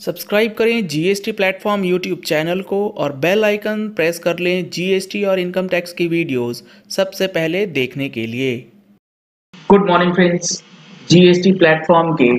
Subscribe करें GST platform YouTube channel को और बेल आइकन प्रेस कर लें जीएसटी और इनकम टैक्स की वीडियोस सबसे पहले देखने के लिए। Good morning friends GST platform के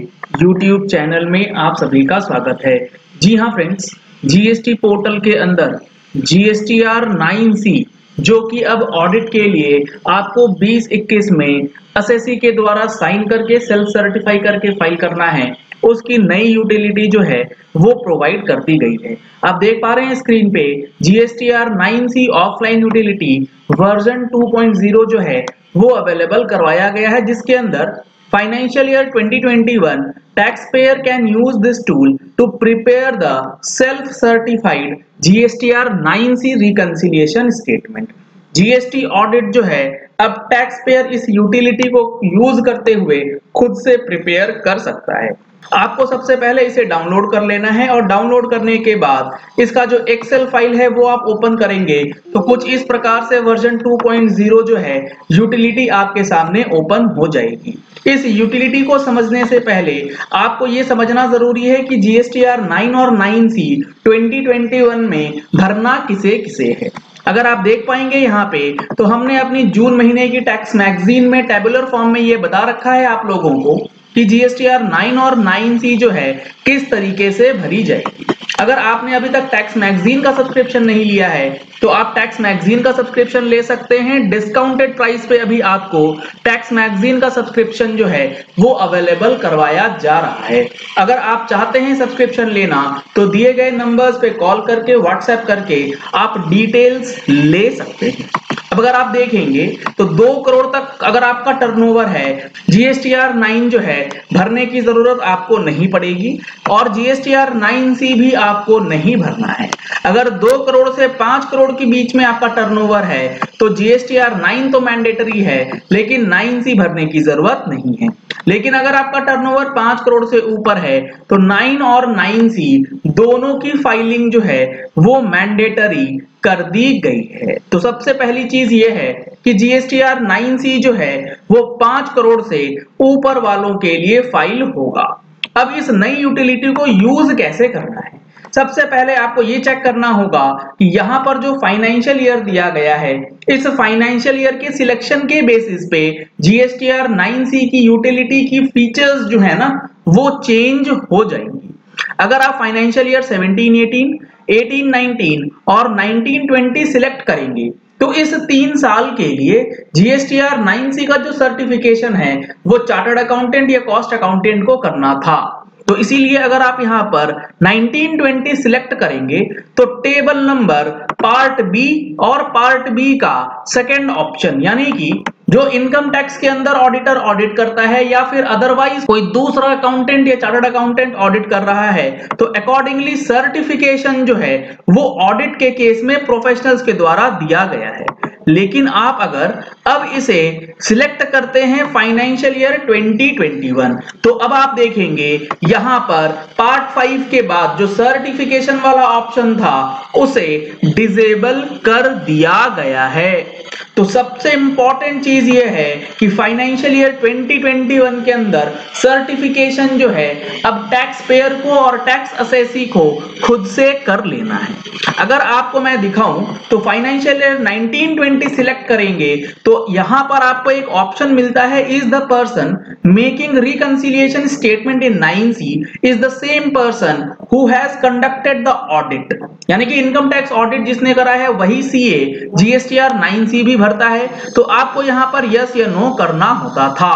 यूट्यूब चैनल में आप सभी का स्वागत है। जी हाँ फ्रेंड्स जीएसटी पोर्टल के अंदर जीएसटीआर 9C जो कि अब ऑडिट के लिए आपको 2021 में एसएससी के द्वारा साइन करके सेल्फ सर्टिफाई करके फ़ाइल करना है। उसकी नई यूटिलिटी जो है, वो प्रोवाइड कर दी गई है। आप देख पा रहे हैं स्क्रीन पे GSTR 9C offline utility version 2.0 जो है, वो अवेलेबल करवाया गया है, जिसके अंदर financial year 2021 tax payer can use this tool to prepare the self certified GSTR 9C reconciliation statement GST audit जो है, अब टैक्स पेयर इस यूटिलिटी को यूज़ करते हुए खुद से प्रिपेयर कर सकता है। आपको सबसे पहले इसे डाउनलोड कर लेना है और डाउनलोड करने के बाद इसका जो एक्सेल फ़ाइल है वो आप ओपन करेंगे। तो कुछ इस प्रकार से वर्जन 2.0 जो है यूटिलिटी आपके सामने ओपन हो जाएगी। इस यूटिलिटी को समझने से पहले आपको ये समझना ज़रूरी है कि जीएसटीआर 9 और 9C 2021 में भरना किसे किसे है। अगर आप देख पाएँगे यहाँ पे तो हमने अपनी जून महीने की टैक्स मैगजीन में टेबुलर फॉर्म में ये बता रखा है आप लोगों को। कि जीएसटीआर 9 और नाइन सी जो है, किस तरीके से भरी जाएगी? अगर आपने अभी तक टैक्स मैगजीन का सब्सक्रिप्शन नहीं लिया है तो आप टैक्स मैगजीन का सब्सक्रिप्शन ले सकते हैं। डिस्काउंटेड प्राइस पे अभी आपको टैक्स मैगजीन का सब्सक्रिप्शन जो है, वो अवेलेबल करवाया जा रहा है। अगर आप चाहते हैं सब्सक्रिप्शन लेना तो दिए गए नंबर्स पे कॉल करके व्हाट्सएप करके आप डिटेल्स ले सकते हैं। अब अगर आप देखेंगे तो दो करोड़ तक अगर आपका टर्नओवर है जीएसटीआर नाइन जो है, भरने की ज़रूरत आपको नहीं पड़ेगी और जीएसटीआर 9C भी आपको नहीं भरना है। अगर दो करोड़ से पाँच करोड़ के बीच में आपका टर्नओवर है तो जीएसटीआर नाइन तो मैंडेटरी है, लेकिन नाइन सी भरने की ज़रूरत नहीं है। लेकिन अगर आपका टर्नओवर पाँच करोड़ से ऊपर है तो नाइन और नाइन सी दोनों की फाइलिंग जो है, वो मैंडेटरी कर दी गई है। तो सबसे पहली चीज़ ये है कि जीएसटीआर 9C जो है, वो पाँच करोड़ से ऊपर वालों के लिए फ़ाइल होगा। अब इस नई यूटिलिटी को यूज़ कैसे करना है? सबसे पहले आपको ये चेक करना होगा कि यहाँ पर जो फाइनेंशियल ईयर दिया गया है, इस फाइनेंशियल ईयर के सिलेक्शन के बेसिस पे जीएसटीआर 9C की यूटिलिटी की फीचर्स जो है ना, वो चेंज हो जाएँगी। अगर आप फाइनेंशियल ईयर 17 18 18 19 और 19 20 सिलेक्ट करेंगे। तो इस तीन साल के लिए जीएसटीआर 9C का जो सर्टिफिकेशन है, वो चार्टर्ड अकाउंटेंट या कॉस्ट अकाउंटेंट को करना था। तो इसीलिए अगर आप यहाँ पर 1920 सिलेक्ट करेंगे तो टेबल नंबर पार्ट बी और पार्ट बी का सेकेंड ऑप्शन यानी कि जो इनकम टैक्स के अंदर ऑडिटर ऑडिट करता है या फिर अदरवाइज़ कोई दूसरा अकाउंटेंट या चार्टर्ड अकाउंटेंट ऑडिट कर रहा है तो अकॉर्डिंगली सर्टिफिकेशन जो है, वो ऑडिट के केस में प्रोफेशनल्स के द्वारा दिया गया है। लेकिन आप अगर अब इसे सिलेक्ट करते हैं फाइनेंशियल ईयर 2021 तो अब आप देखेंगे यहाँ पर पार्ट फाइव के बाद जो सर्टिफिकेशन वाला ऑप्शन था, उसे डिजेबल कर दिया गया है। तो सबसे इंपॉर्टेंट चीज़ ये है कि फाइनेंशियल ईयर 2021 के अंदर सर्टिफिकेशन जो है, अब टैक्स पेयर को और टैक्स असेसी को खुद से कर लेना है। अगर आपको मैं दिखाऊँ तो फाइनेंशियल ईयर 1920 सिलेक्ट करेंगे तो यहाँ पर आपको एक ऑप्शन मिलता है is the person making reconciliation statement in 9C is the same person who has conducted the audit यानी कि इनकम टैक्स ऑडिट जिसने करा है, वही सीए जीएसटीआर 9C भी भरता है। तो आपको यहाँ पर यस या नो करना होता था।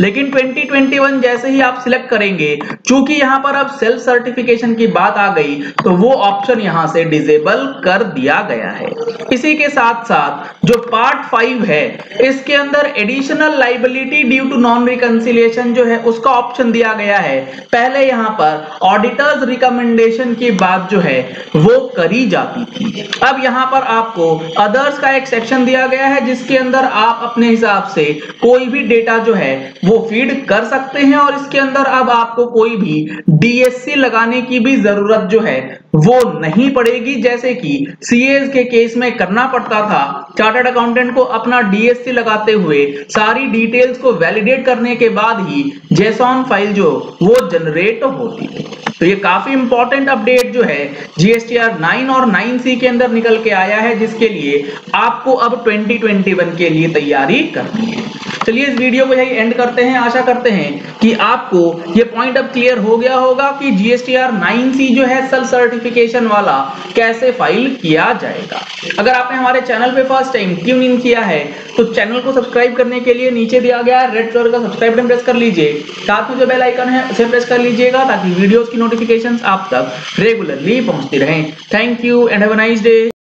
लेकिन 2021 जैसे ही आप सिलेक्ट करेंगे, चूँकि यहाँ पर अब सेल्फ सर्टिफिकेशन की बात आ गई तो वो ऑप्शन यहाँ से डिजेबल कर दिया गया है। इसी के साथ साथ जो पार्ट फाइव है, इसके अंदर additional liability due to non reconciliation जो है, उसका ऑप्शन दिया गया है। पहले यहाँ पर ऑडिटर्स रिकमेंडेशन की बात जो है, वो करी जाती थी। अब यहाँ पर आपको अदर्स का एक सेक्शन दिया गया है, जिसके अंदर आप अपने हिसाब से कोई भी डेटा जो है वो फ़ीड कर सकते हैं और इसके अंदर अब आपको कोई भी डीएससी लगाने की भी ज़रूरत जो है, वो नहीं पड़ेगी। जैसे कि सीएस के केस में करना पड़ता था। चार्टर्ड अकाउंटेंट को अपना डीएससी लगाते हुए सारी डिटेल्स को वैलिडेट करने के बाद ही जेसॉन फ़ाइल जो, वो जनरेट होती थी। तो ये काफ़ी इंपॉर्टेंट अपडेट जो है जीएसटीआर 9 और 9सी के अंदर निकल के आया है, जिसके लिए आपको अब 2021 के लिए तैयारी करनी है। चलिए इस वीडियो को यही एंड करते हैं। आशा करते हैं कि आपको ये पॉइंट अब क्लियर हो गया होगा कि जीएसटीआर 9सी जो है सेल्फ सर्टिफिकेशन वाला कैसे फ़ाइल किया जाएगा। अगर आपने हमारे चैनल पे फ़र्स्ट टाइम ट्यून इन किया है तो चैनल को सब्सक्राइब करने के लिए नीचे दिया गया रेड कलर का सब्सक्राइब बटन प्रेस कर लीजिए। साथ में जो बेल आइकन है, उसे प्रेस कर लीजिएगा ताकि वीडियोस की नोटिफिकेशंस आप तक रेगुलरली पहुँचती रहें। Thank you and have a nice day